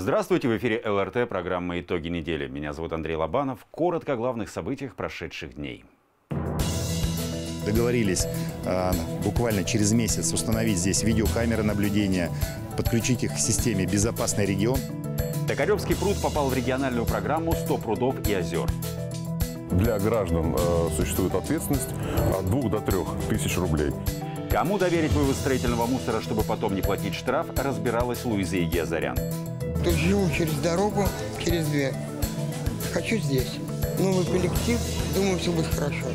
Здравствуйте, в эфире ЛРТ, программа «Итоги недели». Меня зовут Андрей Лобанов. Коротко о главных событиях прошедших дней. Договорились э, буквально через месяц установить здесь видеокамеры наблюдения, подключить их к системе «Безопасный регион». Токаревский пруд попал в региональную программу «100 прудов и озер». Для граждан э, существует ответственность от 2 до 3 тысяч рублей. Кому доверить вывоз строительного мусора, чтобы потом не платить штраф, разбиралась Луиза Егиазарян. Тут живу через дорогу, через две. Хочу здесь. Новый коллектив, думаю, все будет хорошо.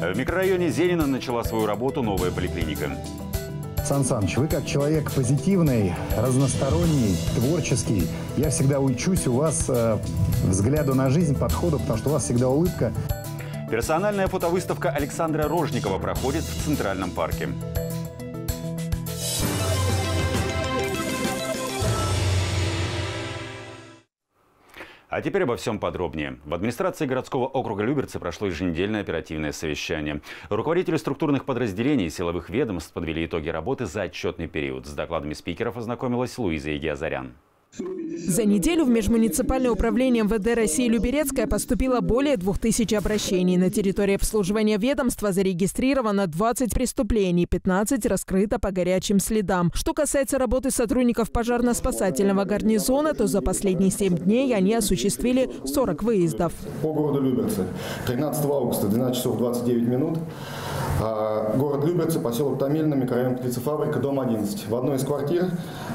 В микрорайоне Зенина начала свою работу новая поликлиника. Сан Саныч, вы как человек позитивный, разносторонний, творческий. Я всегда учусь у вас э, взгляду на жизнь, подходу, потому что у вас всегда улыбка. Персональная фотовыставка Александра Рожникова проходит в Центральном парке. А теперь обо всем подробнее. В администрации городского округа Люберцы прошло еженедельное оперативное совещание. Руководители структурных подразделений и силовых ведомств подвели итоги работы за отчетный период. С докладами спикеров ознакомилась Луиза Егиазарян. За неделю в Межмуниципальное управление МВД России Люберецкая поступило более 2000 обращений. На территории обслуживания ведомства зарегистрировано 20 преступлений, 15 раскрыто по горячим следам. Что касается работы сотрудников пожарно-спасательного гарнизона, то за последние 7 дней они осуществили 40 выездов. По городу Люберцы 13 августа 12 часов 29 минут а, Город Люберцы, поселок Томильно, микрорайон птицефабрика, дом 11. В одной из квартир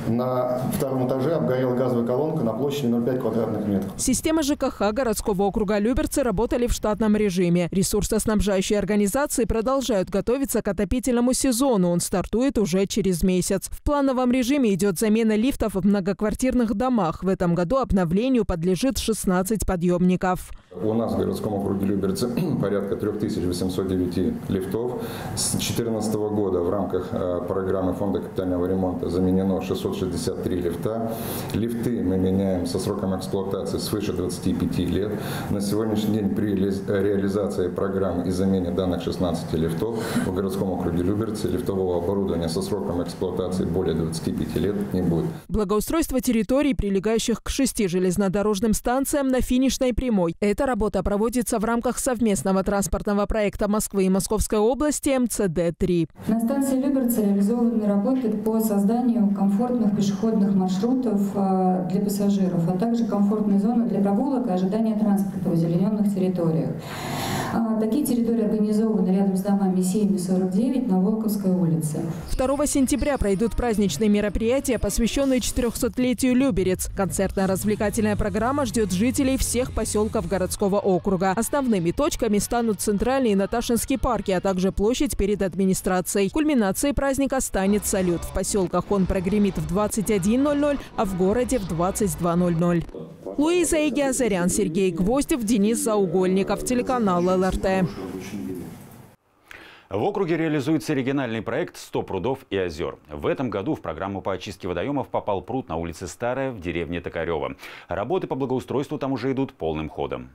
на втором этаже обгорела газовая колонка на площади 0,5 квадратных метров. Система ЖКХ городского округа Люберцы работали в штатном режиме. Ресурсоснабжающие организации продолжают готовиться к отопительному сезону. Он стартует уже через месяц. В плановом режиме идет замена лифтов в многоквартирных домах. В этом году обновлению подлежит 16 подъемников. У нас в городском округе Люберцы порядка 3809 лифтов. С 2014 года в рамках э, программы Фонда капитального ремонта заменено 663 лифта. Лифты мы меняем со сроком эксплуатации свыше 25 лет. На сегодняшний день при реализации программы и замене данных 16 лифтов в городском округе Люберцы лифтового оборудования со сроком эксплуатации более 25 лет не будет. Благоустройство территорий, прилегающих к шести железнодорожным станциям на финишной прямой. Эта работа проводится в рамках совместного транспортного проекта Москвы и Московской области МЦД-3. На станции Люберцы реализованы работы по созданию комфортных пешеходных маршрутов э, для пассажиров, а также комфортной зоны для прогулок и ожидания транспорта в озелененных территориях. А, такие территории организованы рядом с домами 7 и 49 на Волковской улице. 2 сентября пройдут праздничные мероприятия, посвященные 400-летию Люберец. Концертно-развлекательная программа ждет жителей всех поселков городского округа. Основными точками станут центральные Наташинские парки, а также площадь перед администрацией. Кульминацией праздника станет салют. В поселках он прогремит в 21.00, а в городе в 22.00. Луиза Игиазарян, Сергей Гвоздев, Денис Заугольников, телеканал ЛРТ. В округе реализуется региональный проект «100 прудов и озер». В этом году в программу по очистке водоемов попал пруд на улице Старая в деревне Токарева. Работы по благоустройству там уже идут полным ходом.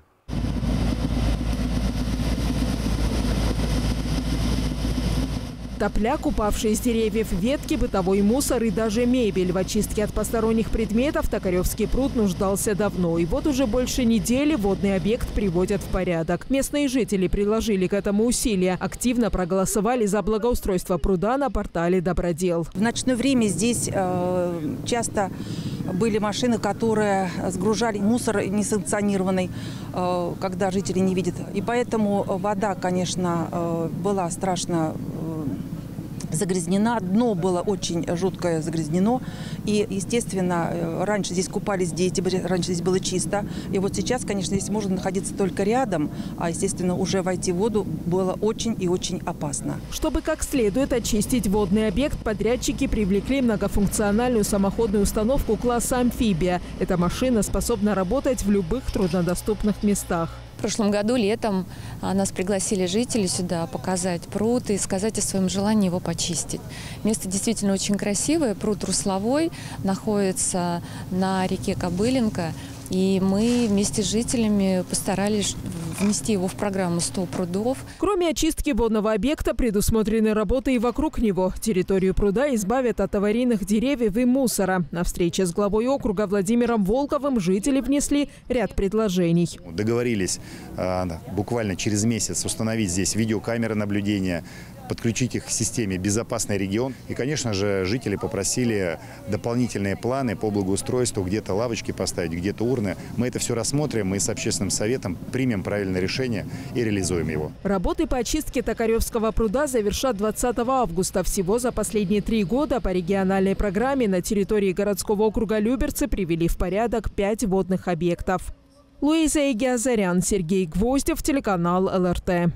Топляк, упавшие из деревьев ветки, бытовой мусор и даже мебель. В очистке от посторонних предметов Токаревский пруд нуждался давно. И вот уже больше недели водный объект приводят в порядок. Местные жители приложили к этому усилия. Активно проголосовали за благоустройство пруда на портале «Добродел». В ночное время здесь э, часто были машины, которые сгружали мусор несанкционированный, э, когда жители не видят. И поэтому вода, конечно, э, была страшно загрязнена. Дно было очень жуткое загрязнено. И, естественно, э, раньше здесь купались дети, раньше здесь было чисто. И вот сейчас, конечно, здесь можно находиться только рядом, а, естественно, уже войти в воду было очень и очень опасно. Чтобы как следует очистить водный объект, подрядчики привлекли многофункциональную самоходную установку класса «Амфибия». Эта машина способна работать в любых труднодоступных местах. В прошлом году летом а, нас пригласили жители сюда показать пруд и сказать о своем желании его почистить. Место действительно очень красивое. Пруд Русловой находится на реке Кобылинка. И мы вместе с жителями постарались внести его в программу «100 прудов». Кроме очистки водного объекта, предусмотрены работы и вокруг него. Территорию пруда избавят от аварийных деревьев и мусора. На встрече с главой округа Владимиром Волковым жители внесли ряд предложений. Договорились а, буквально через месяц установить здесь видеокамеры наблюдения, подключить их к системе «Безопасный регион». И, конечно же, жители попросили дополнительные планы по благоустройству, где-то лавочки поставить, где-то урны. Мы это все рассмотрим и с общественным советом примем правильное решение и реализуем его. Работы по очистке Токаревского пруда завершат 20 августа. Всего за последние три года по региональной программе на территории городского округа Люберцы привели в порядок пять водных объектов. Луиза Игиазарян, Сергей Гвоздев, телеканал ЛРТ.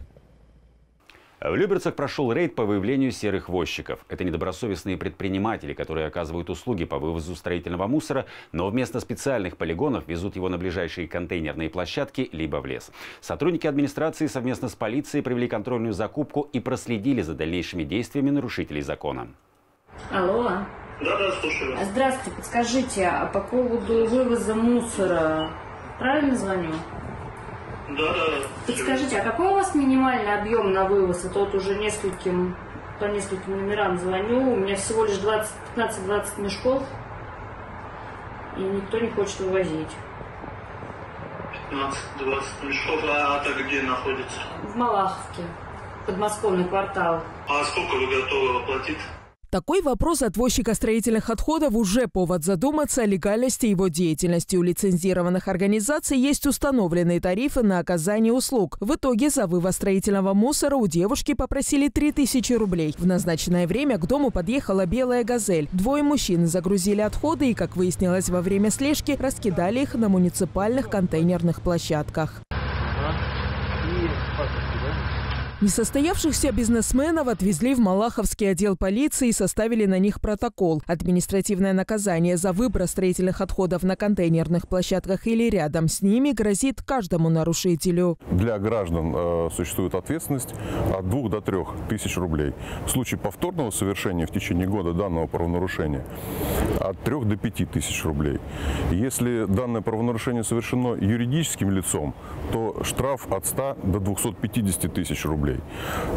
В Люберцах прошел рейд по выявлению серых возчиков. Это недобросовестные предприниматели, которые оказывают услуги по вывозу строительного мусора, но вместо специальных полигонов везут его на ближайшие контейнерные площадки либо в лес. Сотрудники администрации совместно с полицией провели контрольную закупку и проследили за дальнейшими действиями нарушителей закона. Алло. Да, да, слушаю. Здравствуйте, подскажите, а по поводу вывоза мусора правильно звоню? Да, да. Подскажите, а какой у вас минимальный объем на вывоз? Это вот уже нескольким, по нескольким номерам звоню. У меня всего лишь 15-20 мешков. И никто не хочет вывозить. 15-20 мешков, а это где находится? В Малаховке, подмосковный квартал. А сколько вы готовы оплатить? Такой вопрос от строительных отходов уже повод задуматься о легальности его деятельности. У лицензированных организаций есть установленные тарифы на оказание услуг. В итоге за вывоз строительного мусора у девушки попросили 3000 рублей. В назначенное время к дому подъехала белая «Газель». Двое мужчин загрузили отходы и, как выяснилось во время слежки, раскидали их на муниципальных контейнерных площадках. Несостоявшихся бизнесменов отвезли в Малаховский отдел полиции и составили на них протокол. Административное наказание за выброс строительных отходов на контейнерных площадках или рядом с ними грозит каждому нарушителю. Для граждан э, существует ответственность от 2 до 3 тысяч рублей. В случае повторного совершения в течение года данного правонарушения от 3 до 5 тысяч рублей. Если данное правонарушение совершено юридическим лицом, то штраф от 100 до 250 тысяч рублей рублей.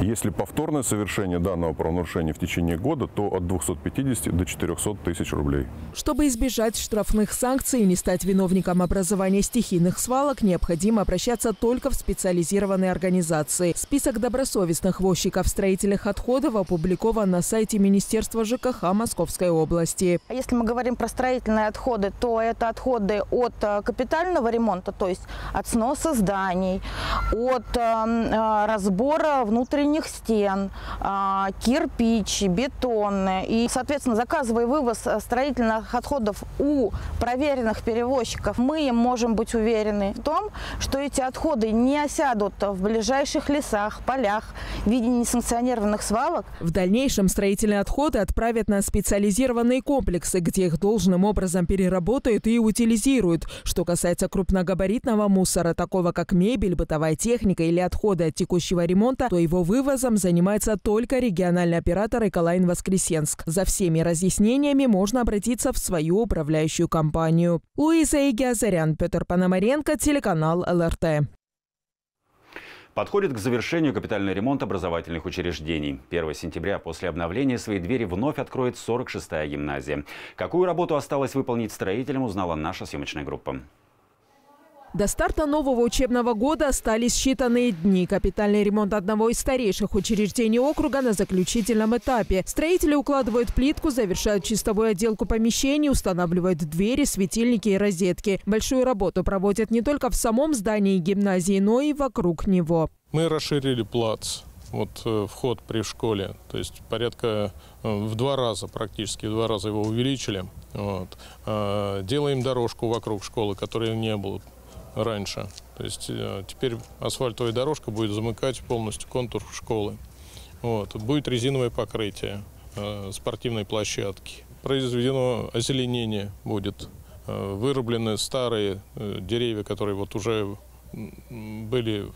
Если повторное совершение данного правонарушения в течение года, то от 250 до 400 тысяч рублей. Чтобы избежать штрафных санкций и не стать виновником образования стихийных свалок, необходимо обращаться только в специализированные организации. Список добросовестных возчиков строительных отходов опубликован на сайте Министерства ЖКХ Московской области. А если мы говорим про строительные отходы, то это отходы от э, капитального ремонта, то есть от сноса зданий, от э, э разбора разбора внутренних стен, а, кирпич, бетон. И, соответственно, заказывая вывоз э, строительных отходов у проверенных перевозчиков, мы можем быть уверены в том, что эти отходы не осядут в ближайших лесах, полях в виде несанкционированных свалок. В дальнейшем строительные отходы отправят на специализированные комплексы, где их должным образом переработают и утилизируют. Что касается крупногабаритного мусора, такого как мебель, бытовая техника или отходы от текущего ремонта, ремонта, то его вывозом занимается только региональный оператор «Эколайн Воскресенск». За всеми разъяснениями можно обратиться в свою управляющую компанию. Луиза Игиазарян, Петр Пономаренко, телеканал ЛРТ. Подходит к завершению капитальный ремонт образовательных учреждений. 1 сентября после обновления свои двери вновь откроет 46-я гимназия. Какую работу осталось выполнить строителям, узнала наша съемочная группа. До старта нового учебного года остались считанные дни. Капитальный ремонт одного из старейших учреждений округа на заключительном этапе. Строители укладывают плитку, завершают чистовую отделку помещений, устанавливают двери, светильники и розетки. Большую работу проводят не только в самом здании гимназии, но и вокруг него. Мы расширили плац вот э, вход при школе, то есть порядка э, в два раза, практически в два раза его увеличили. Вот. Э, делаем дорожку вокруг школы, которой не было раньше. То есть э, теперь асфальтовая дорожка будет замыкать полностью контур школы. Вот. Будет резиновое покрытие э, спортивной площадки. Произведено озеленение будет. Э, вырублены старые деревья, которые вот уже были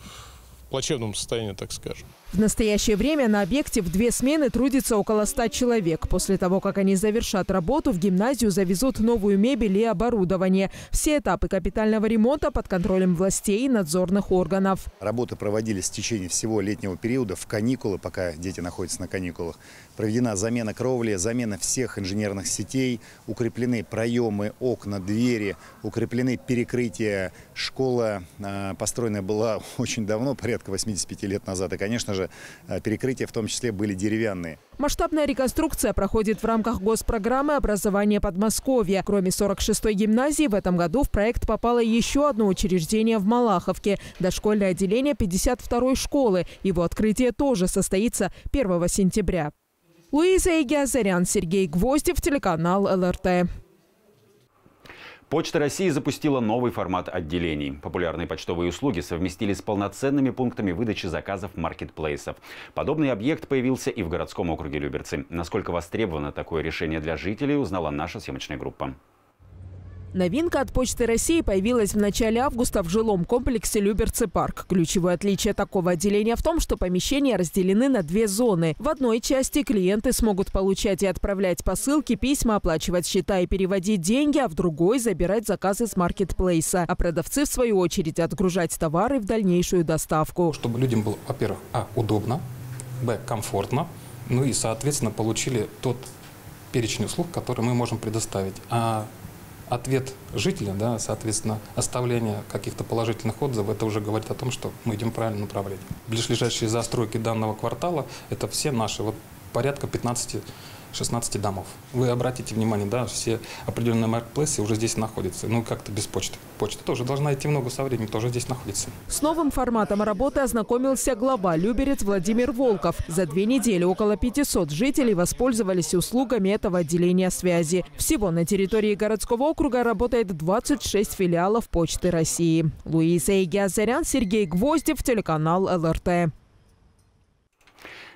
плачевном состоянии, так скажем. В настоящее время на объекте в две смены трудится около 100 человек. После того, как они завершат работу, в гимназию завезут новую мебель и оборудование. Все этапы капитального ремонта под контролем властей и надзорных органов. Работы проводились в течение всего летнего периода, в каникулы, пока дети находятся на каникулах. Проведена замена кровли, замена всех инженерных сетей, укреплены проемы, окна, двери, укреплены перекрытия. Школа э, построена была очень давно, порядка 85 лет назад. И, конечно же, э, перекрытия в том числе были деревянные. Масштабная реконструкция проходит в рамках госпрограммы образования Подмосковья. Кроме 46-й гимназии, в этом году в проект попало еще одно учреждение в Малаховке – дошкольное отделение 52-й школы. Его открытие тоже состоится 1 сентября. Луиза Игиазарян, Сергей Гвоздев, телеканал ЛРТ. Почта России запустила новый формат отделений. Популярные почтовые услуги совместили с полноценными пунктами выдачи заказов маркетплейсов. Подобный объект появился и в городском округе Люберцы. Насколько востребовано такое решение для жителей, узнала наша съемочная группа. Новинка от Почты России появилась в начале августа в жилом комплексе Люберцы парк. Ключевое отличие такого отделения в том, что помещения разделены на две зоны. В одной части клиенты смогут получать и отправлять посылки, письма, оплачивать счета и переводить деньги, а в другой – забирать заказы с маркетплейса. А продавцы, в свою очередь, отгружать товары в дальнейшую доставку. Чтобы людям было, во-первых, а, удобно, б, комфортно, ну и, соответственно, получили тот перечень услуг, который мы можем предоставить. А ответ жителя, да, соответственно, оставление каких-то положительных отзывов, это уже говорит о том, что мы идем в правильном направлении. Ближайшие застройки данного квартала – это все наши, вот порядка 15 16 домов. Вы обратите внимание, да, все определенные маркетплейсы уже здесь находятся. Ну, как-то без почты. Почта тоже должна идти много со временем, тоже здесь находится. С новым форматом работы ознакомился глава Люберец Владимир Волков. За две недели около 500 жителей воспользовались услугами этого отделения связи. Всего на территории городского округа работает 26 филиалов Почты России. Луиза Игиазарян, Сергей Гвоздев, телеканал ЛРТ.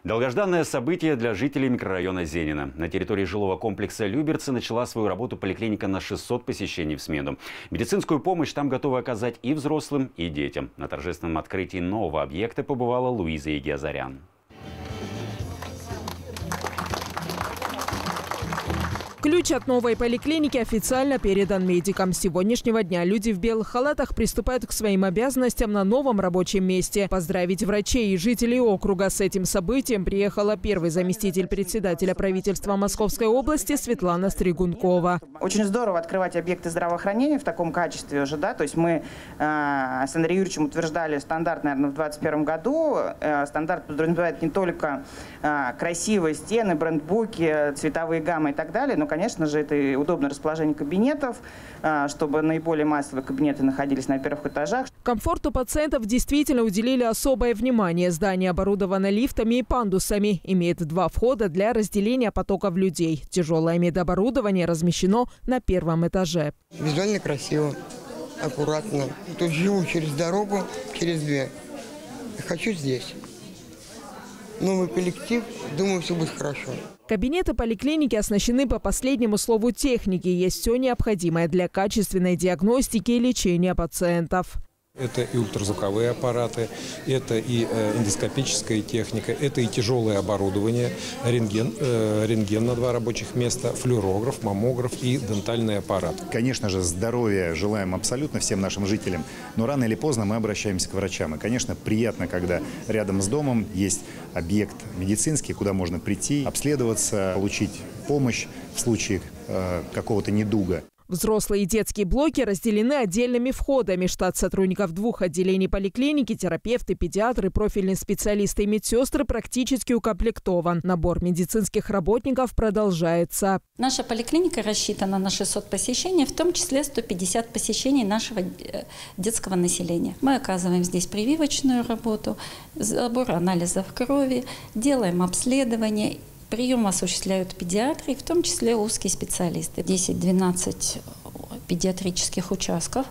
Долгожданное событие для жителей микрорайона Зенина. На территории жилого комплекса Люберцы начала свою работу поликлиника на 600 посещений в смену. Медицинскую помощь там готовы оказать и взрослым, и детям. На торжественном открытии нового объекта побывала Луиза Егиазарян. Ключ от новой поликлиники официально передан медикам. С сегодняшнего дня люди в белых халатах приступают к своим обязанностям на новом рабочем месте. Поздравить врачей и жителей округа с этим событием приехала первый заместитель председателя правительства Московской области Светлана Стригункова. Очень здорово открывать объекты здравоохранения в таком качестве уже. Да? То есть мы э, с Андреем Юрьевичем утверждали стандарт, наверное, в 2021 году. Э, стандарт подразумевает не только э, красивые стены, брендбуки, цветовые гаммы и так далее, но конечно же, это и удобное расположение кабинетов, а, чтобы наиболее массовые кабинеты находились на первых этажах. Комфорту пациентов действительно уделили особое внимание. Здание оборудовано лифтами и пандусами. Имеет два входа для разделения потоков людей. Тяжелое медоборудование размещено на первом этаже. Визуально красиво, аккуратно. Тут живу через дорогу, через две. Хочу здесь. Новый коллектив, думаю, все будет хорошо. Кабинеты поликлиники оснащены по последнему слову техники. Есть все необходимое для качественной диагностики и лечения пациентов. Это и ультразвуковые аппараты, это и э, эндоскопическая техника, это и тяжелое оборудование, рентген, э, рентген на два рабочих места, флюорограф, маммограф и дентальный аппарат. Конечно же, здоровья желаем абсолютно всем нашим жителям, но рано или поздно мы обращаемся к врачам. И, конечно, приятно, когда рядом с домом есть объект медицинский, куда можно прийти, обследоваться, получить помощь в случае э, какого-то недуга. Взрослые и детские блоки разделены отдельными входами. Штат сотрудников двух отделений поликлиники, терапевты, педиатры, профильные специалисты и медсестры практически укомплектован. Набор медицинских работников продолжается. Наша поликлиника рассчитана на 600 посещений, в том числе 150 посещений нашего э, детского населения. Мы оказываем здесь прививочную работу, забор анализов крови, делаем обследование Прием осуществляют педиатры, в том числе узкие специалисты. 10-12 педиатрических участков.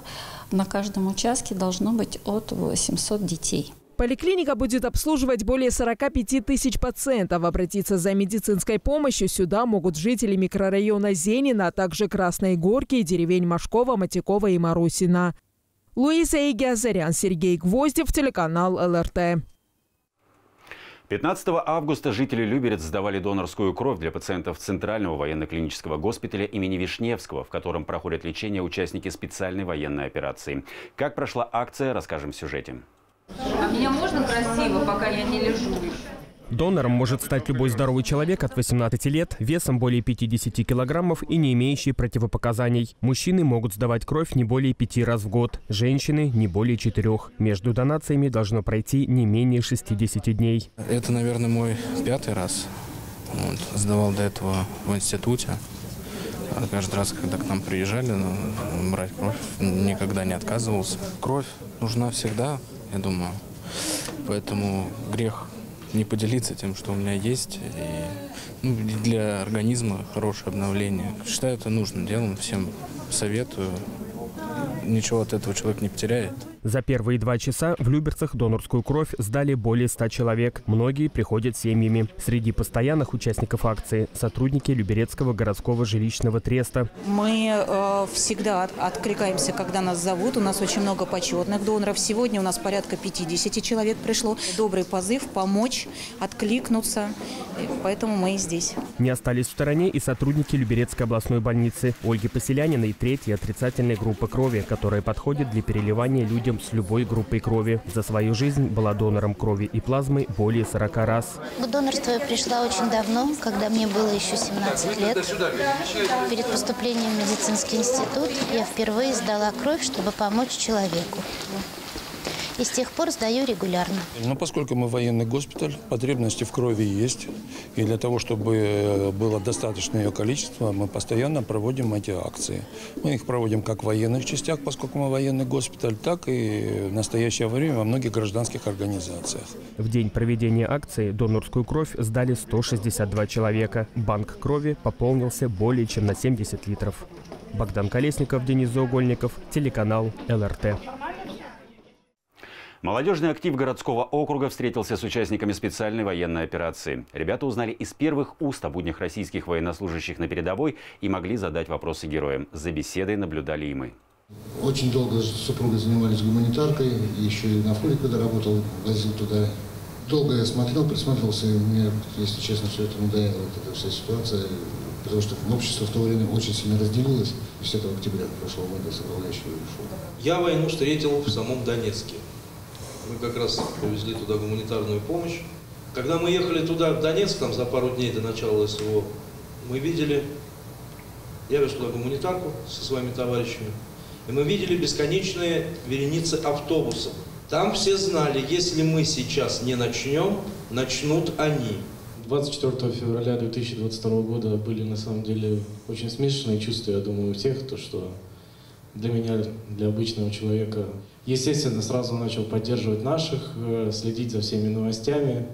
На каждом участке должно быть от 800 детей. Поликлиника будет обслуживать более 45 тысяч пациентов. Обратиться за медицинской помощью сюда могут жители микрорайона Зенина, а также Красной Горки, деревень Машкова, Матякова и Марусина. Луиза Игиазарян, Сергей Гвоздев, телеканал ЛРТ. 15 августа жители Люберец сдавали донорскую кровь для пациентов Центрального военно-клинического госпиталя имени Вишневского, в котором проходят лечение участники специальной военной операции. Как прошла акция, расскажем в сюжете. А меня можно красиво, пока я не лежу? Донором может стать любой здоровый человек от 18 лет, весом более 50 килограммов и не имеющий противопоказаний. Мужчины могут сдавать кровь не более пяти раз в год, женщины – не более четырех. Между донациями должно пройти не менее 60 дней. Это, наверное, мой пятый раз. Вот. Сдавал до этого в институте. А каждый раз, когда к нам приезжали, ну, брать кровь, никогда не отказывался. Кровь нужна всегда, я думаю. Поэтому грех не поделиться тем, что у меня есть. И, ну, для организма хорошее обновление. Считаю это нужным делом, всем советую. Ничего от этого человек не потеряет. За первые два часа в Люберцах донорскую кровь сдали более 100 человек. Многие приходят семьями. Среди постоянных участников акции – сотрудники Люберецкого городского жилищного треста. Мы э, всегда откликаемся, когда нас зовут. У нас очень много почетных доноров. Сегодня у нас порядка 50 человек пришло. Добрый позыв помочь, откликнуться. Поэтому мы и здесь. Не остались в стороне и сотрудники Люберецкой областной больницы. Ольги Поселяниной третья отрицательная группа крови, которая подходит для переливания людям с любой группой крови. За свою жизнь была донором крови и плазмы более 40 раз. К донорству я пришла очень давно, когда мне было еще 17 лет. Перед поступлением в медицинский институт я впервые сдала кровь, чтобы помочь человеку и с тех пор сдаю регулярно. Но поскольку мы военный госпиталь, потребности в крови есть. И для того, чтобы было достаточное ее количество, мы постоянно проводим эти акции. Мы их проводим как в военных частях, поскольку мы военный госпиталь, так и в настоящее время во многих гражданских организациях. В день проведения акции донорскую кровь сдали 162 человека. Банк крови пополнился более чем на 70 литров. Богдан Колесников, Денис Заугольников, телеканал ЛРТ. Молодежный актив городского округа встретился с участниками специальной военной операции. Ребята узнали из первых уст о буднях российских военнослужащих на передовой и могли задать вопросы героям. За беседой наблюдали и мы. Очень долго с супругой занимались гуманитаркой, еще и на фуре, когда работал, возил туда. Долго я смотрел, присматривался, и мне, если честно, все это надоело, вот эта вся ситуация, потому что общество в то время очень сильно разделилось. 10 октября прошлого года составляющего ушел. Я войну встретил в самом Донецке. Мы как раз повезли туда гуманитарную помощь. Когда мы ехали туда, в Донецк, там за пару дней до начала СВО, мы видели, я вез туда гуманитарку со своими товарищами, и мы видели бесконечные вереницы автобусов. Там все знали, если мы сейчас не начнем, начнут они. 24 февраля 2022 года были на самом деле очень смешанные чувства, я думаю, у всех, то что для меня, для обычного человека Естественно, сразу начал поддерживать наших, э, следить за всеми новостями,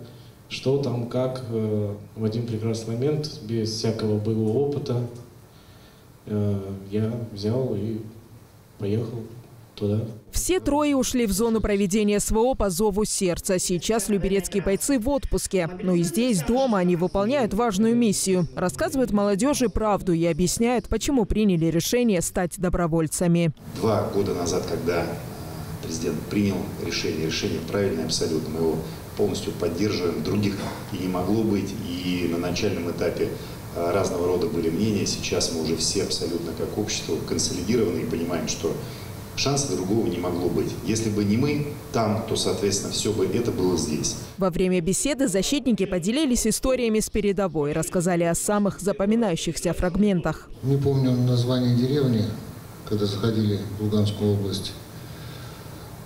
что там, как. Э, в один прекрасный момент, без всякого боевого опыта, э, я взял и поехал туда. Все трое ушли в зону проведения СВО по зову сердца. Сейчас люберецкие бойцы в отпуске. Но и здесь, дома, они выполняют важную миссию. Рассказывают молодежи правду и объясняют, почему приняли решение стать добровольцами. Два года назад, когда президент принял решение, решение правильное абсолютно, мы его полностью поддерживаем, других и не могло быть, и на начальном этапе а, разного рода были мнения, сейчас мы уже все абсолютно как общество консолидированы и понимаем, что шанса другого не могло быть. Если бы не мы там, то, соответственно, все бы это было здесь. Во время беседы защитники поделились историями с передовой, рассказали о самых запоминающихся фрагментах. Не помню название деревни, когда заходили в Луганскую область.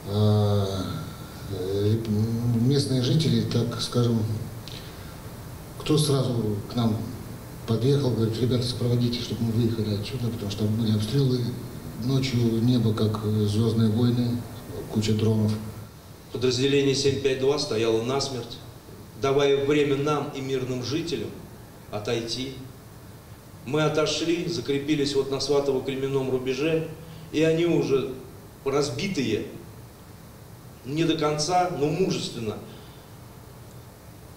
А, э, местные жители, так скажем, кто сразу к нам подъехал, говорит, ребята, сопроводите, чтобы мы выехали отсюда, потому что были обстрелы, ночью небо, как «Звездные войны», куча дронов. Подразделение 752 стояло насмерть, давая время нам и мирным жителям отойти. Мы отошли, закрепились вот на Сватово-Кременном рубеже, и они уже разбитые не до конца, но мужественно,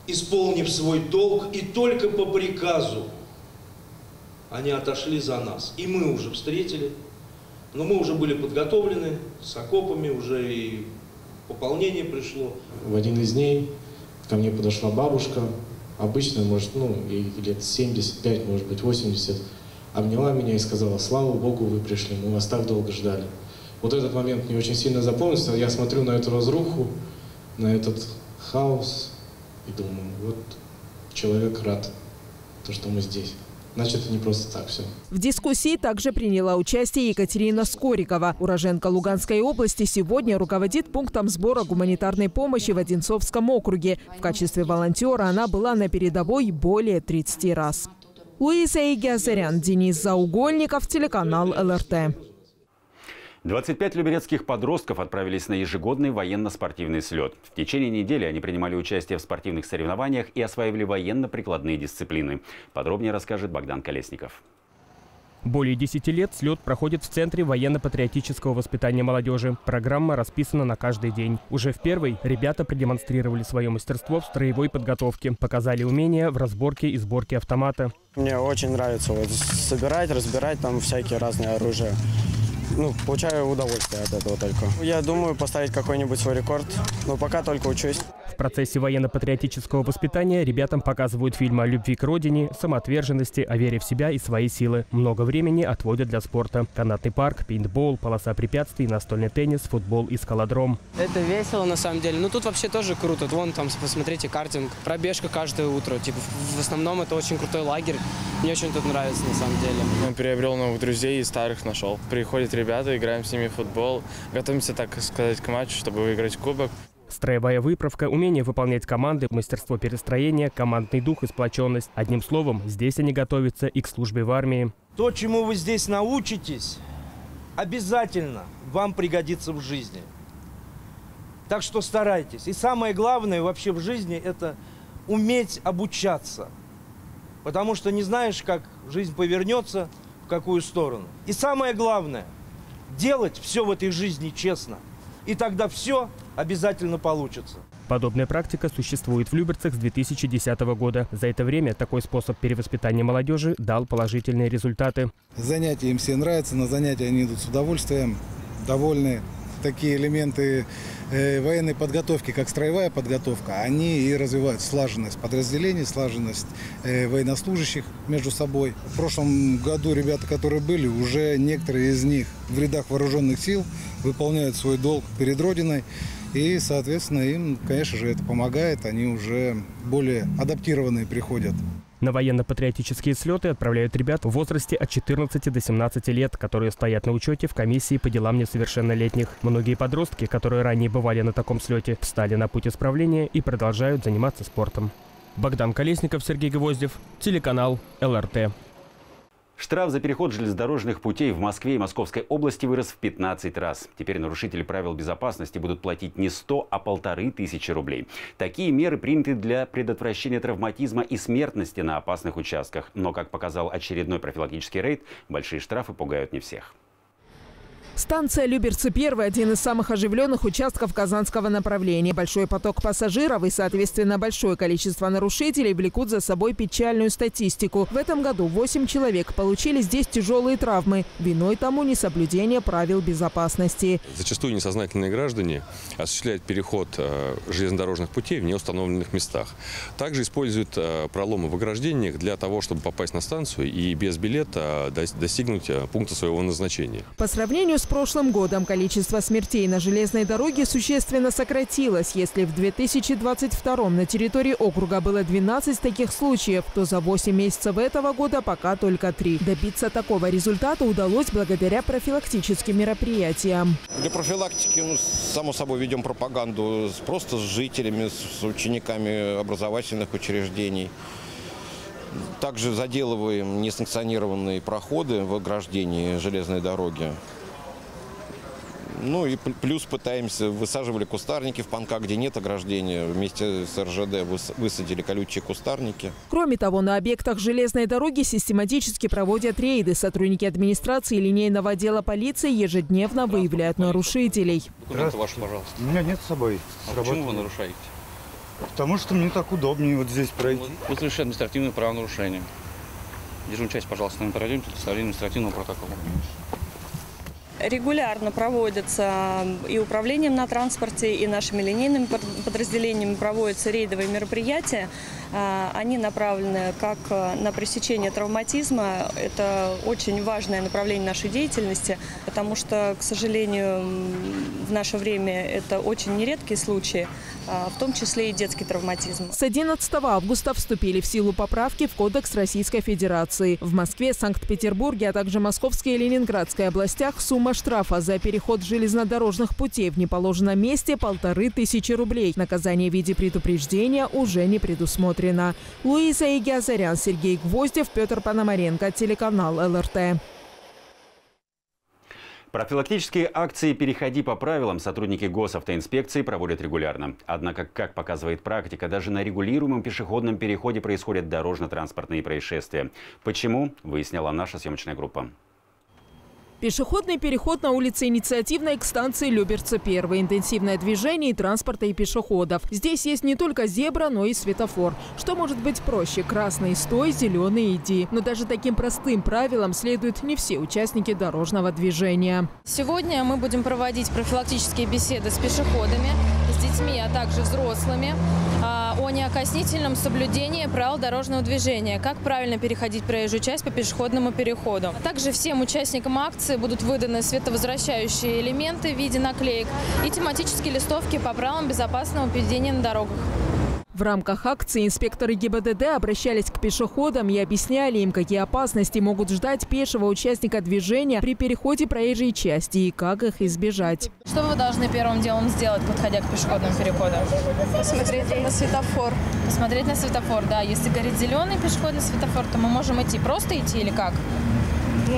исполнив свой долг, и только по приказу они отошли за нас. И мы уже встретили, Но мы уже были подготовлены с окопами, уже и пополнение пришло. В один из дней ко мне подошла бабушка, обычно, может, ну, ей лет 75, может быть, 80, обняла меня и сказала, слава Богу, вы пришли, мы вас так долго ждали. Вот этот момент мне очень сильно запомнился. Я смотрю на эту разруху, на этот хаос и думаю, вот человек рад, то, что мы здесь. Значит, не просто так все. В дискуссии также приняла участие Екатерина Скорикова. Уроженка Луганской области сегодня руководит пунктом сбора гуманитарной помощи в Одинцовском округе. В качестве волонтера она была на передовой более 30 раз. Луиза Игиазарян, Денис Заугольников, телеканал ЛРТ. 25 люберецких подростков отправились на ежегодный военно-спортивный слет. В течение недели они принимали участие в спортивных соревнованиях и осваивали военно-прикладные дисциплины. Подробнее расскажет Богдан Колесников. Более 10 лет слет проходит в Центре военно-патриотического воспитания молодежи. Программа расписана на каждый день. Уже в первой ребята продемонстрировали свое мастерство в строевой подготовке, показали умения в разборке и сборке автомата. Мне очень нравится вот собирать, разбирать там всякие разные оружия ну, получаю удовольствие от этого только. Я думаю поставить какой-нибудь свой рекорд, но пока только учусь. В процессе военно-патриотического воспитания ребятам показывают фильмы о любви к родине, самоотверженности, о вере в себя и свои силы. Много времени отводят для спорта. Канатный парк, пейнтбол, полоса препятствий, настольный теннис, футбол и скалодром. Это весело на самом деле. Ну тут вообще тоже круто. Вон там, посмотрите, картинг, пробежка каждое утро. Типа в основном это очень крутой лагерь. Мне очень тут нравится на самом деле. Он приобрел новых друзей и старых нашел. Приходят ребята, играем с ними в футбол. Готовимся, так сказать, к матчу, чтобы выиграть кубок. Строевая выправка, умение выполнять команды, мастерство перестроения, командный дух и сплоченность. Одним словом, здесь они готовятся и к службе в армии. То, чему вы здесь научитесь, обязательно вам пригодится в жизни. Так что старайтесь. И самое главное вообще в жизни – это уметь обучаться. Потому что не знаешь, как жизнь повернется, в какую сторону. И самое главное – делать все в этой жизни честно. И тогда все обязательно получится. Подобная практика существует в Люберцах с 2010 года. За это время такой способ перевоспитания молодежи дал положительные результаты. Занятия им все нравятся, на занятия они идут с удовольствием, довольны. Такие элементы военной подготовки, как строевая подготовка, они и развивают слаженность подразделений, слаженность э, военнослужащих между собой. В прошлом году ребята, которые были, уже некоторые из них в рядах вооруженных сил выполняют свой долг перед Родиной. И, соответственно, им, конечно же, это помогает. Они уже более адаптированные приходят. На военно-патриотические слеты отправляют ребят в возрасте от 14 до 17 лет, которые стоят на учете в комиссии по делам несовершеннолетних. Многие подростки, которые ранее бывали на таком слете, встали на путь исправления и продолжают заниматься спортом. Богдан Колесников, Сергей Гвоздев, телеканал ЛРТ. Штраф за переход железнодорожных путей в Москве и Московской области вырос в 15 раз. Теперь нарушители правил безопасности будут платить не 100, а полторы тысячи рублей. Такие меры приняты для предотвращения травматизма и смертности на опасных участках. Но, как показал очередной профилактический рейд, большие штрафы пугают не всех. Станция Люберцы-1 – один из самых оживленных участков казанского направления. Большой поток пассажиров и, соответственно, большое количество нарушителей влекут за собой печальную статистику. В этом году 8 человек получили здесь тяжелые травмы. Виной тому несоблюдение правил безопасности. Зачастую несознательные граждане осуществляют переход э, железнодорожных путей в неустановленных местах. Также используют э, проломы в ограждениях для того, чтобы попасть на станцию и без билета достигнуть э, пункта своего назначения. По сравнению с прошлым годом количество смертей на железной дороге существенно сократилось. Если в 2022 на территории округа было 12 таких случаев, то за 8 месяцев этого года пока только 3. Добиться такого результата удалось благодаря профилактическим мероприятиям. Для профилактики, ну, само собой, ведем пропаганду просто с жителями, с учениками образовательных учреждений. Также заделываем несанкционированные проходы в ограждении железной дороги. Ну и плюс пытаемся, высаживали кустарники в Панка, где нет ограждения. Вместе с РЖД высадили колючие кустарники. Кроме того, на объектах железной дороги систематически проводят рейды. Сотрудники администрации линейного отдела полиции ежедневно выявляют нарушителей. Документы ваши, пожалуйста. У меня нет с собой. А почему вы нарушаете? Потому что мне так удобнее вот здесь пройти. Вы совершили административное правонарушение. Держим часть, пожалуйста, мы пройдем составление административного протокола. Регулярно проводятся и управлением на транспорте, и нашими линейными подразделениями проводятся рейдовые мероприятия. А, они направлены как на пресечение травматизма. Это очень важное направление нашей деятельности, потому что, к сожалению, в наше время это очень нередкие случаи, в том числе и детский травматизм. С 11 августа вступили в силу поправки в Кодекс Российской Федерации. В Москве, Санкт-Петербурге, а также Московской и Ленинградской областях сумма штрафа за переход железнодорожных путей в неположенном месте – полторы тысячи рублей. Наказание в виде предупреждения уже не предусмотрено. Луиза Игиазарян, Сергей Гвоздев, Петр Пономаренко, телеканал ЛРТ. Профилактические акции «Переходи по правилам» сотрудники госавтоинспекции проводят регулярно. Однако, как показывает практика, даже на регулируемом пешеходном переходе происходят дорожно-транспортные происшествия. Почему, выясняла наша съемочная группа. Пешеходный переход на улице Инициативной к станции Люберца-1. Интенсивное движение и транспорта, и пешеходов. Здесь есть не только зебра, но и светофор. Что может быть проще? Красный – стой, зеленый – иди. Но даже таким простым правилам следуют не все участники дорожного движения. Сегодня мы будем проводить профилактические беседы с пешеходами, детьми, а также взрослыми а, о неокоснительном соблюдении правил дорожного движения, как правильно переходить проезжую часть по пешеходному переходу. Также всем участникам акции будут выданы световозвращающие элементы в виде наклеек и тематические листовки по правилам безопасного поведения на дорогах. В рамках акции инспекторы ГИБДД обращались к пешеходам и объясняли им, какие опасности могут ждать пешего участника движения при переходе проезжей части и как их избежать. Что вы должны первым делом сделать, подходя к пешеходному переходу? Посмотреть на светофор. Посмотреть на светофор, да. Если горит зеленый пешеходный светофор, то мы можем идти. Просто идти или как?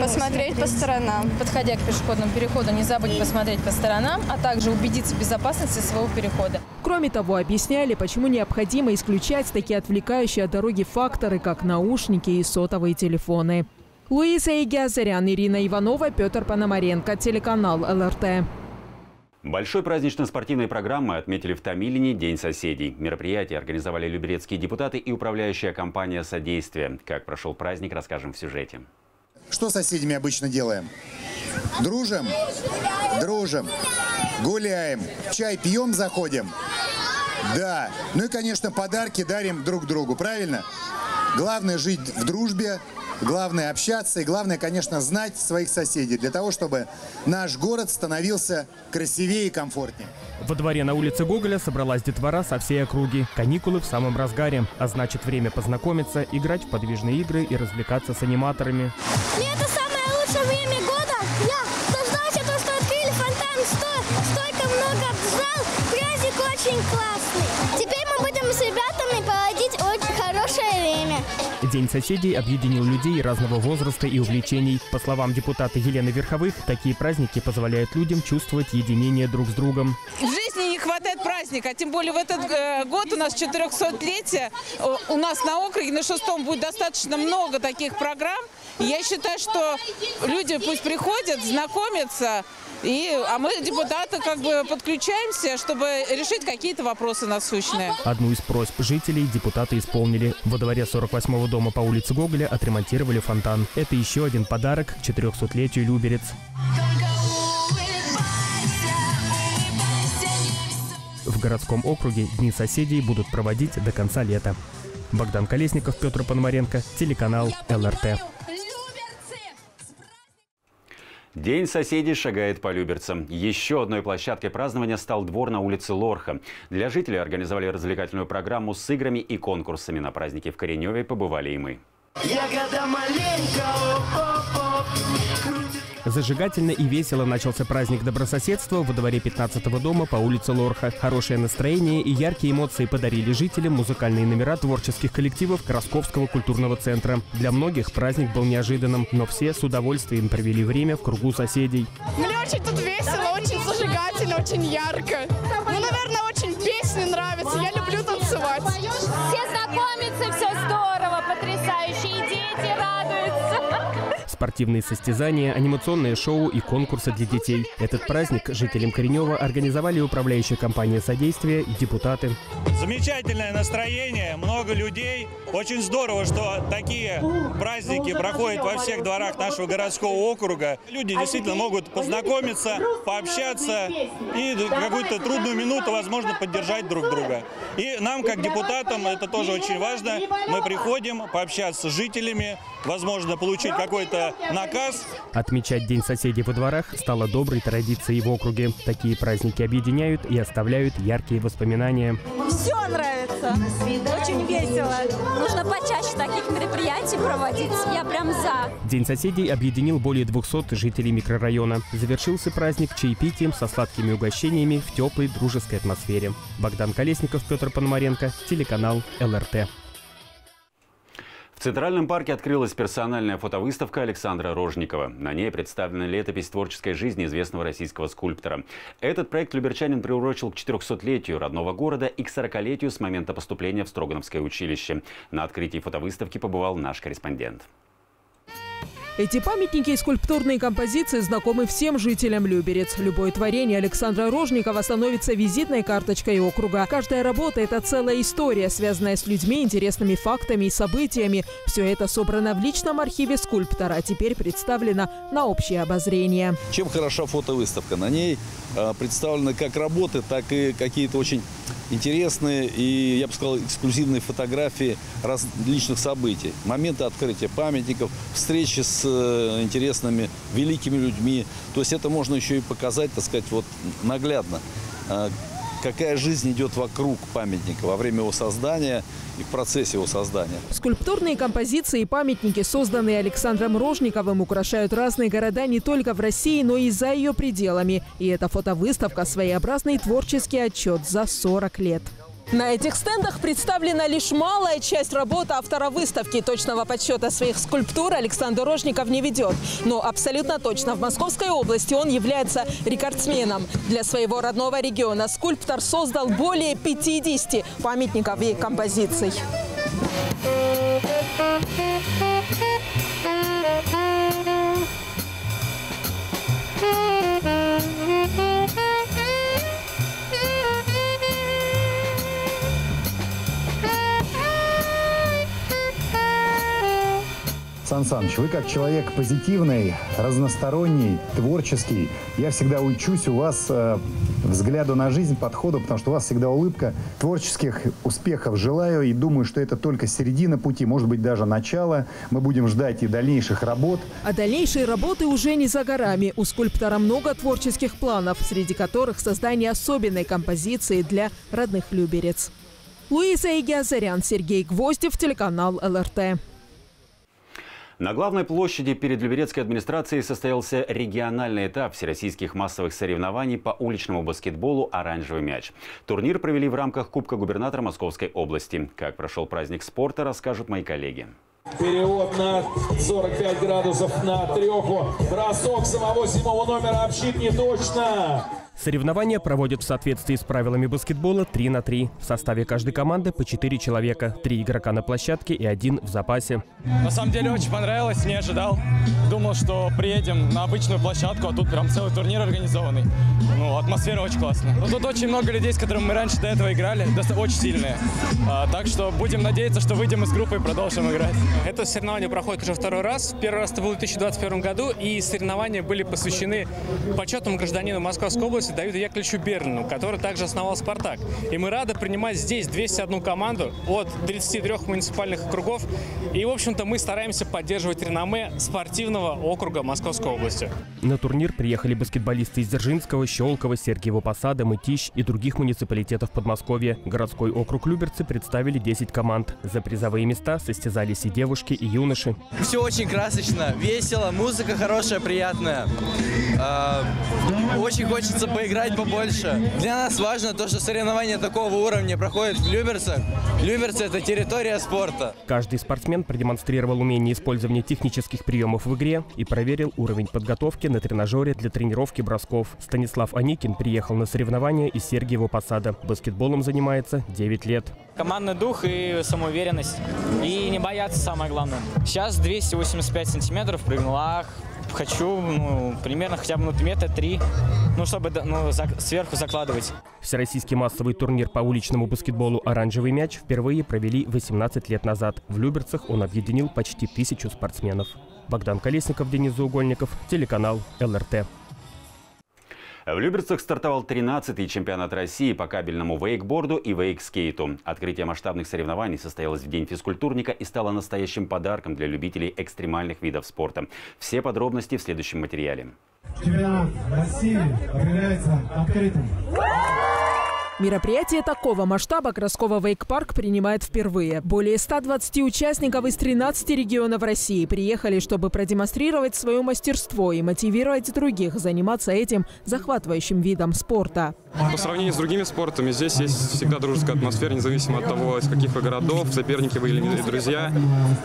Посмотреть по сторонам. Подходя к пешеходному переходу, не забудь посмотреть по сторонам, а также убедиться в безопасности своего перехода. Кроме того, объясняли, почему необходимо исключать такие отвлекающие от дороги факторы, как наушники и сотовые телефоны. Луиза Игиазарян, Ирина Иванова, Петр Пономаренко, телеканал ЛРТ. Большой праздничной спортивной программой отметили в Томилине День соседей. Мероприятие организовали люберецкие депутаты и управляющая компания «Содействие». Как прошел праздник, расскажем в сюжете. Что соседями обычно делаем? Дружим? Дружим. Гуляем. Чай пьем, заходим? Да. Ну и, конечно, подарки дарим друг другу, правильно? Главное жить в дружбе, главное общаться и главное, конечно, знать своих соседей для того, чтобы наш город становился красивее и комфортнее. Во дворе на улице Гоголя собралась детвора со всей округи. Каникулы в самом разгаре, а значит время познакомиться, играть в подвижные игры и развлекаться с аниматорами. Мне это самое лучшее время года. Я дождался то, что открыли фонтан. Сто, столько много зал. Праздник очень классный. Теперь мы будем с ребятами День соседей объединил людей разного возраста и увлечений. По словам депутата Елены Верховых, такие праздники позволяют людям чувствовать единение друг с другом. В жизни не хватает праздника, тем более в этот э, год у нас 400-летие. У нас на округе на шестом будет достаточно много таких программ. Я считаю, что люди пусть приходят, знакомятся, и, а мы, депутаты, как бы подключаемся, чтобы решить какие-то вопросы насущные. Одну из просьб жителей депутаты исполнили. Во дворе 48-го дома по улице Гоголя отремонтировали фонтан. Это еще один подарок к 400-летию Люберец. В городском округе Дни соседей будут проводить до конца лета. Богдан Колесников, Петр Пономаренко, телеканал ЛРТ. День соседей шагает по Люберцам. Еще одной площадкой празднования стал двор на улице Лорха. Для жителей организовали развлекательную программу с играми и конкурсами. На празднике в Кореневе побывали и мы. Ягода маленько, Зажигательно и весело начался праздник добрососедства во дворе 15-го дома по улице Лорха. Хорошее настроение и яркие эмоции подарили жителям музыкальные номера творческих коллективов Красковского культурного центра. Для многих праздник был неожиданным, но все с удовольствием провели время в кругу соседей. Мне очень тут весело, очень зажигательно, очень ярко. Ну, наверное, очень песни нравятся. Я люблю танцевать. Все спортивные состязания, анимационные шоу и конкурсы для детей. Этот праздник жителям Коренева организовали управляющая компания «Содействие» и депутаты. Замечательное настроение, много людей. Очень здорово, что такие праздники проходят во всех дворах нашего городского округа. Люди действительно могут познакомиться, пообщаться и какую-то трудную минуту, возможно, поддержать друг друга. И нам, как депутатам, это тоже очень важно. Мы приходим пообщаться с жителями, возможно, получить какой-то наказ. Отмечать День соседей во дворах стало доброй традицией в округе. Такие праздники объединяют и оставляют яркие воспоминания. Все нравится. Очень весело. Нужно почаще таких мероприятий проводить. Я прям за. День соседей объединил более 200 жителей микрорайона. Завершился праздник чаепитием со сладкими угощениями в теплой дружеской атмосфере. Богдан Колесников, Петр Пономаренко, телеканал ЛРТ. Центральном парке открылась персональная фотовыставка Александра Рожникова. На ней представлена летопись творческой жизни известного российского скульптора. Этот проект люберчанин приурочил к 400-летию родного города и к 40-летию с момента поступления в Строгановское училище. На открытии фотовыставки побывал наш корреспондент. Эти памятники и скульптурные композиции знакомы всем жителям Люберец. Любое творение Александра Рожникова становится визитной карточкой округа. Каждая работа – это целая история, связанная с людьми, интересными фактами и событиями. Все это собрано в личном архиве скульптора, а теперь представлено на общее обозрение. Чем хороша фотовыставка? На ней представлены как работы, так и какие-то очень интересные и, я бы сказал, эксклюзивные фотографии различных событий. Моменты открытия памятников, встречи с э, интересными, великими людьми. То есть это можно еще и показать, так сказать, вот наглядно э, какая жизнь идет вокруг памятника во время его создания и в процессе его создания. Скульптурные композиции и памятники, созданные Александром Рожниковым, украшают разные города не только в России, но и за ее пределами. И эта фотовыставка – своеобразный творческий отчет за 40 лет. На этих стендах представлена лишь малая часть работы автора выставки. Точного подсчета своих скульптур Александр Рожников не ведет. Но абсолютно точно в Московской области он является рекордсменом. Для своего родного региона скульптор создал более 50 памятников и композиций. Сан Саныч, вы как человек позитивный, разносторонний, творческий. Я всегда учусь у вас э, взгляду на жизнь, подходу, потому что у вас всегда улыбка. Творческих успехов желаю и думаю, что это только середина пути, может быть, даже начало. Мы будем ждать и дальнейших работ. А дальнейшие работы уже не за горами. У скульптора много творческих планов, среди которых создание особенной композиции для родных люберец. Луиза Игиазарян, Сергей Гвоздев, телеканал ЛРТ. На главной площади перед Люберецкой администрацией состоялся региональный этап всероссийских массовых соревнований по уличному баскетболу «Оранжевый мяч». Турнир провели в рамках Кубка губернатора Московской области. Как прошел праздник спорта, расскажут мои коллеги. Перевод на 45 градусов на треху. Бросок самого седьмого номера общит не точно. Соревнования проводят в соответствии с правилами баскетбола 3 на 3. В составе каждой команды по 4 человека. Три игрока на площадке и один в запасе. На самом деле очень понравилось, не ожидал. Думал, что приедем на обычную площадку, а тут прям целый турнир организованный. Ну, атмосфера очень классная. Но тут очень много людей, с которыми мы раньше до этого играли, очень сильные. А, так что будем надеяться, что выйдем из группы и продолжим играть. Это соревнование проходит уже второй раз. Первый раз это было в 2021 году, и соревнования были посвящены почетному гражданину Московской области области Давиду Яковлевичу Берлину, который также основал «Спартак». И мы рады принимать здесь 201 команду от 33 муниципальных округов. И, в общем-то, мы стараемся поддерживать реноме спортивного округа Московской области. На турнир приехали баскетболисты из Дзержинского, Щелково, Сергиева Посада, Мытищ и других муниципалитетов Подмосковья. Городской округ Люберцы представили 10 команд. За призовые места состязались и девушки, и юноши. Все очень красочно, весело, музыка хорошая, приятная. А, очень хочется поиграть побольше. Для нас важно то, что соревнования такого уровня проходят в Люберцах. Люберцы – это территория спорта. Каждый спортсмен продемонстрировал умение использования технических приемов в игре и проверил уровень подготовки на тренажере для тренировки бросков. Станислав Аникин приехал на соревнования из Сергиева Посада. Баскетболом занимается 9 лет. Командный дух и самоуверенность. И не бояться, самое главное. Сейчас 285 сантиметров прыгнула. Хочу ну, примерно хотя бы ну, метра три, ну, чтобы ну, за, сверху закладывать. Всероссийский массовый турнир по уличному баскетболу «Оранжевый мяч» впервые провели 18 лет назад. В Люберцах он объединил почти тысячу спортсменов. Богдан Колесников, Денис Заугольников, телеканал ЛРТ. В Люберцах стартовал 13-й чемпионат России по кабельному вейкборду и вейкскейту. Открытие масштабных соревнований состоялось в День физкультурника и стало настоящим подарком для любителей экстремальных видов спорта. Все подробности в следующем материале. Чемпионат России объявляется открытым. Мероприятие такого масштаба Краскова Вейк-парк принимает впервые. Более 120 участников из 13 регионов России приехали, чтобы продемонстрировать свое мастерство и мотивировать других заниматься этим захватывающим видом спорта. По сравнению с другими спортами, здесь есть всегда дружеская атмосфера, независимо от того, из каких вы городов, соперники вы или друзья.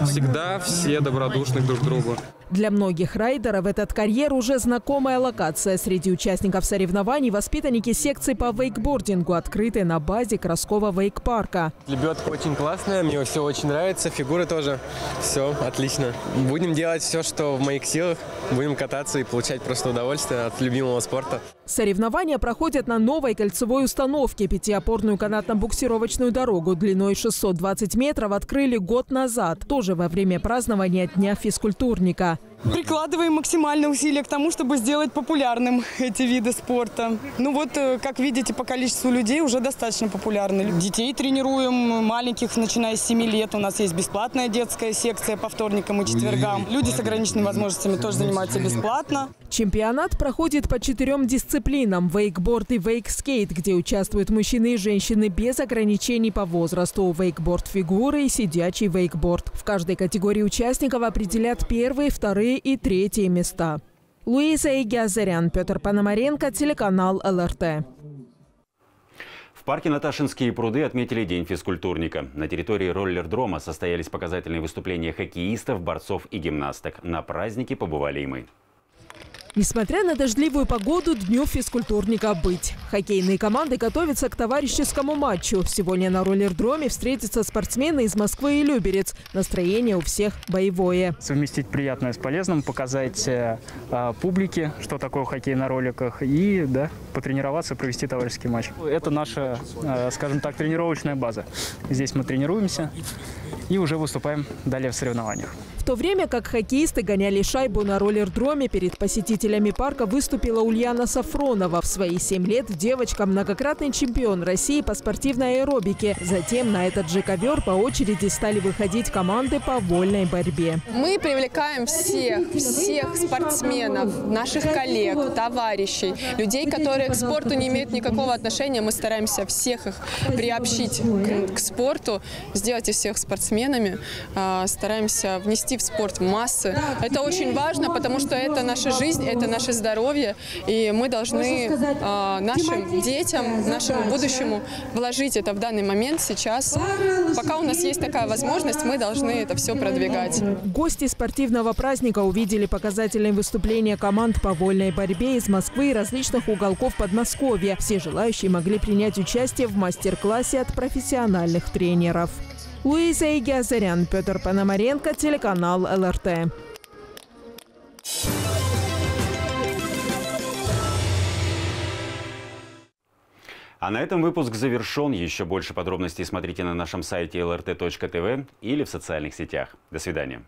Всегда все добродушны друг к другу. Для многих райдеров этот карьер уже знакомая локация. Среди участников соревнований воспитанники секции по вейкбордингу, открытой на базе Краскова вейк-парка. Лебедка очень классная, мне все очень нравится, фигуры тоже. Все отлично. Будем делать все, что в моих силах. Будем кататься и получать просто удовольствие от любимого спорта. Соревнования проходят на новой кольцевой установке. Пятиопорную канатно-буксировочную дорогу длиной 620 метров открыли год назад, тоже во время празднования Дня физкультурника. Прикладываем максимальные усилия к тому, чтобы сделать популярным эти виды спорта. Ну вот, э, как видите, по количеству людей уже достаточно популярны. Детей тренируем, маленьких, начиная с 7 лет. У нас есть бесплатная детская секция по вторникам и четвергам. Люди с ограниченными возможностями тоже занимаются бесплатно. Чемпионат проходит по четырем дисциплинам – вейкборд и вейкскейт, где участвуют мужчины и женщины без ограничений по возрасту, вейкборд фигуры и сидячий вейкборд. В каждой категории участников определят первые, вторые и третье места. Луиза Игиазарян, Петр Пономаренко, телеканал ЛРТ. В парке Наташинские пруды отметили День физкультурника. На территории роллер-дрома состоялись показательные выступления хоккеистов, борцов и гимнасток. На празднике побывали и мы. Несмотря на дождливую погоду, дню физкультурника быть. Хоккейные команды готовятся к товарищескому матчу. Сегодня на роллердроме встретятся спортсмены из Москвы и Люберец. Настроение у всех боевое. Совместить приятное с полезным, показать э, публике, что такое хоккей на роликах, и да, потренироваться, провести товарищеский матч. Это наша, э, скажем так, тренировочная база. Здесь мы тренируемся и уже выступаем далее в соревнованиях. В то время как хоккеисты гоняли шайбу на роллердроме, перед посетителями парка выступила Ульяна Сафронова. В свои семь лет девочка – многократный чемпион России по спортивной аэробике. Затем на этот же ковер по очереди стали выходить команды по вольной борьбе. Мы привлекаем всех, всех спортсменов, наших коллег, товарищей, людей, которые к спорту не имеют никакого отношения. Мы стараемся всех их приобщить к, к спорту, сделать из всех спортсменами, а, стараемся внести внести в спорт массы. Это очень важно, потому что это наша жизнь, это наше здоровье, и мы должны э, нашим детям, нашему будущему вложить это в данный момент сейчас. Пока у нас есть такая возможность, мы должны это все продвигать. Гости спортивного праздника увидели показательные выступления команд по вольной борьбе из Москвы и различных уголков Подмосковья. Все желающие могли принять участие в мастер-классе от профессиональных тренеров. Луиза Игиазарян, Петр Пономаренко, телеканал ЛРТ. А на этом выпуск завершен. Еще больше подробностей смотрите на нашем сайте lrt.tv или в социальных сетях. До свидания.